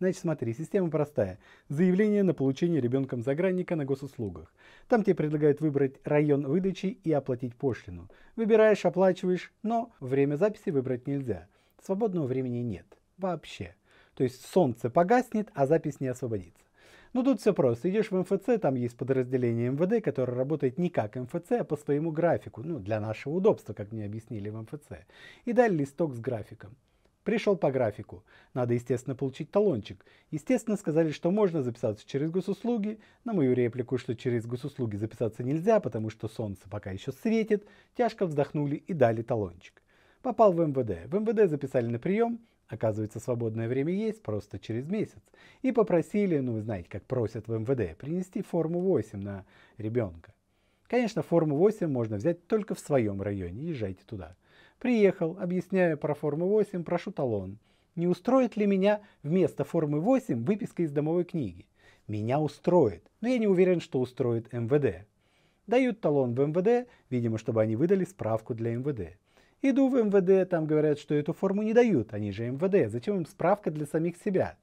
Значит, смотри, система простая. Заявление на получение ребенком загранника на госуслугах. Там тебе предлагают выбрать район выдачи и оплатить пошлину. Выбираешь, оплачиваешь, но время записи выбрать нельзя. Свободного времени нет. Вообще. То есть солнце погаснет, а запись не освободится. Ну тут все просто. Идешь в МФЦ, там есть подразделение МВД, которое работает не как МФЦ, а по своему графику. Ну, для нашего удобства, как мне объяснили в МФЦ. И дали листок с графиком. Пришел по графику. Надо, естественно, получить талончик. Естественно, сказали, что можно записаться через госуслуги. На мою реплику, что через госуслуги записаться нельзя, потому что солнце пока еще светит, тяжко вздохнули и дали талончик. Попал в МВД. В МВД записали на прием, Оказывается, свободное время есть просто через месяц. И попросили, ну вы знаете, как просят в МВД, принести форму 8 на ребенка. Конечно, форму 8 можно взять только в своем районе, езжайте туда. Приехал, объясняю про форму 8, прошу талон. Не устроит ли меня вместо формы 8 выписка из домовой книги? Меня устроит, но я не уверен, что устроит МВД. Дают талон в МВД, видимо, чтобы они выдали справку для МВД. Иду в МВД, там говорят, что эту форму не дают, они же МВД, зачем им справка для самих себя?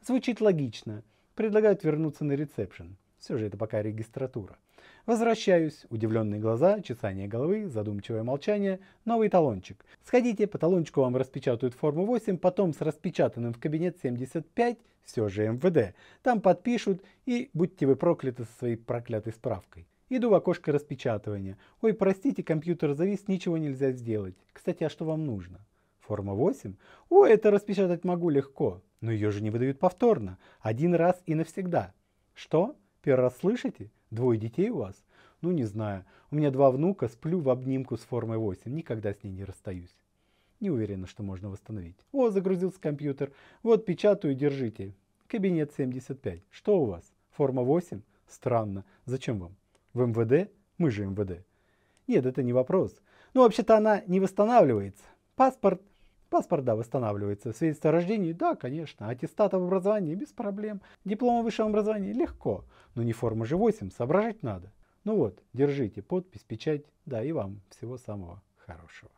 Звучит логично. Предлагают вернуться на ресепшн. Все же это пока регистратура. Возвращаюсь, удивленные глаза, чесание головы, задумчивое молчание, новый талончик. Сходите, по талончику вам распечатают форму 8, потом с распечатанным в кабинет 75, все же МВД. Там подпишут и будьте вы прокляты со своей проклятой справкой. Иду в окошко распечатывания. Ой, простите, компьютер завис, ничего нельзя сделать. Кстати, а что вам нужно? Форма 8? Ой, это распечатать могу легко. Но ее же не выдают повторно. Один раз и навсегда. Что? Первый раз слышите? Двое детей у вас? Ну, не знаю. У меня два внука, сплю в обнимку с формой 8. Никогда с ней не расстаюсь. Не уверена, что можно восстановить. О, загрузился компьютер. Вот, печатаю, держите. Кабинет 75. Что у вас? Форма 8? Странно. Зачем вам? в МВД, мы же МВД. Нет, это не вопрос. Ну, вообще-то она не восстанавливается. Паспорт, паспорт, да, восстанавливается. Свидетельство о рождении, да, конечно. Аттестат об образовании, без проблем. Диплом о высшем образовании, легко. Но не форма же 8, соображать надо. Ну вот, держите подпись, печать. Да, и вам всего самого хорошего.